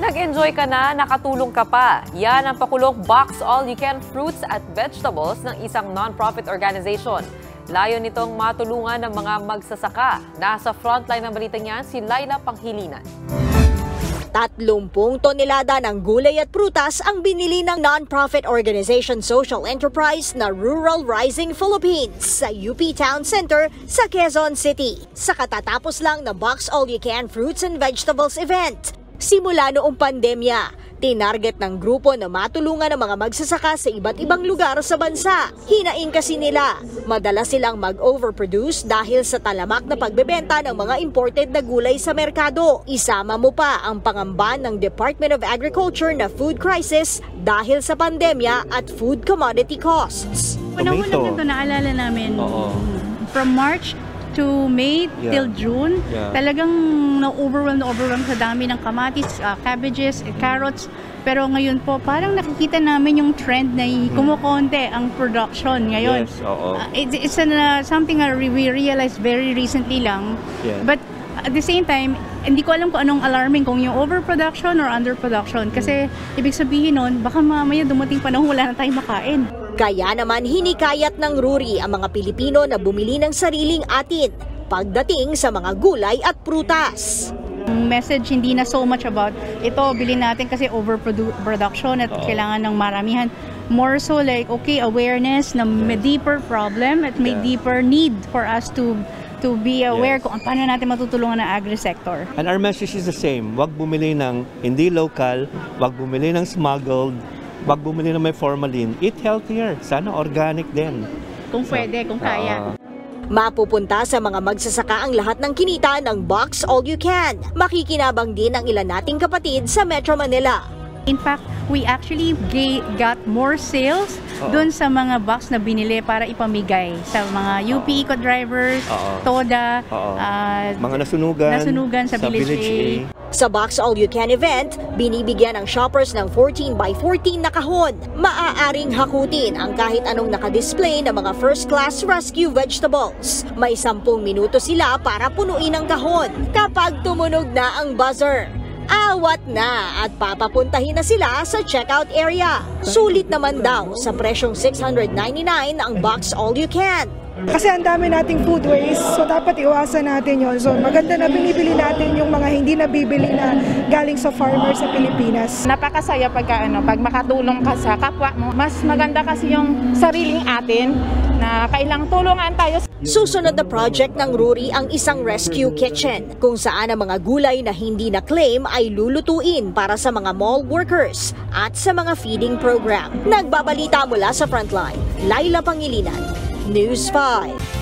Nag-enjoy ka na, nakatulong ka pa. Yan ang pakulong Box All You Can Fruits at Vegetables ng isang non-profit organization. Layo nitong matulungan ng mga magsasaka. Nasa frontline ng balitang yan si Laila Panghilinan. 30 tonelada ng gulay at prutas ang binili ng non-profit organization social enterprise na Rural Rising Philippines sa UP Town Center sa Quezon City. Sa katatapos lang na Box All You Can Fruits and Vegetables event. Simula noong pandemya, tinarget ng grupo na matulungan ang mga magsasaka sa iba't ibang lugar sa bansa. Hinaing kasi nila, madala silang mag-overproduce dahil sa talamak na pagbebenta ng mga imported na gulay sa merkado. Isama mo pa ang pangamba ng Department of Agriculture na food crisis dahil sa pandemya at food commodity costs. Panahon lang ito, naalala namin. Oo. From March to May Yeah. till June, Yeah. talagang na-overwhelm na overwhelm sa dami ng kamatis, ah, cabbages, eh, carrots. Pero ngayon po, parang nakikita namin yung trend na kumukonte ang production ngayon. Yes, oo. Ah, it's it's an, uh, something uh, we realized very recently lang. Yeah. But at the same time, hindi ko alam kung anong alarming, kung yung overproduction or underproduction. Kasi ibig sabihin nun, baka mamaya dumating panahon wala na tayong makain. Kaya naman hinikayat ng Ruri ang mga Pilipino na bumili ng sariling atin pagdating sa mga gulay at prutas. Ang message hindi na so much about ito, bilhin natin kasi overproduction at Oo. kailangan ng maramihan. More so like, okay, awareness na may deeper problem at may Yeah. deeper need for us to to be aware Yes. kung paano natin matutulungan ang agri-sector. And our message is the same. Huwag bumili ng hindi local, huwag bumili ng smuggled, huwag bumili ng may formalin. Eat healthier. Sana organic din. Kung pwede, kung kaya. Oo. Mapupunta sa mga magsasaka ang lahat ng kinita ng Box All You Can. Makikinabang din ang ilan nating kapatid sa Metro Manila. In fact, we actually got more sales Oo. dun sa mga box na binili para ipamigay sa mga UP. Eco drivers. TODA, ah, Mga nasunugan, Nasunugan sa Village A. Sa Box All You Can event, binibigyan ng shoppers ng 14 by 14 na kahon. Maaaring hakutin ang kahit anong nakadisplay ng mga first-class rescue vegetables. May 10 minuto sila para punuin ang kahon kapag tumunog na ang buzzer. Awat na at papapuntahin na sila sa checkout area. Sulit naman daw sa presyong 699 ang Box All You Can. Kasi ang dami nating food waste, so dapat iwasan natin yon. So maganda na binibili natin yung mga hindi nabibili na galing sa farmer sa Pilipinas. Napakasaya pagka ano, pag makatulong ka sa kapwa mo. Mas maganda kasi yung sariling atin na kailang tulungan tayo Susunod na project ng Ruri ang isang rescue kitchen kung saan ang mga gulay na hindi na-claim ay lulutuin para sa mga mall workers at sa mga feeding program. Nagbabalita mula sa Frontline, Laila Pangilinan, News 5.